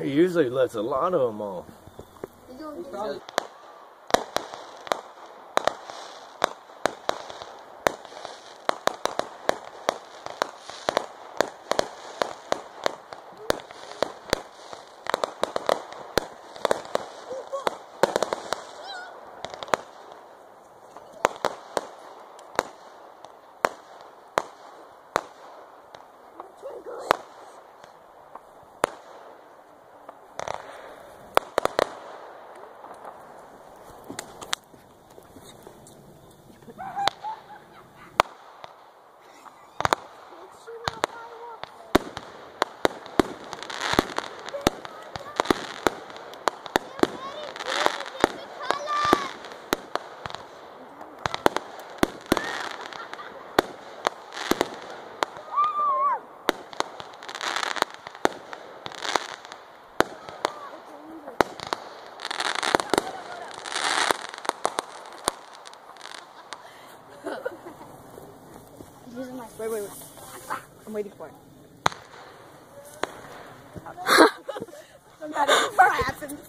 He usually lets a lot of them off. Wait, wait, wait. I'm waiting for it. I'm not for happens.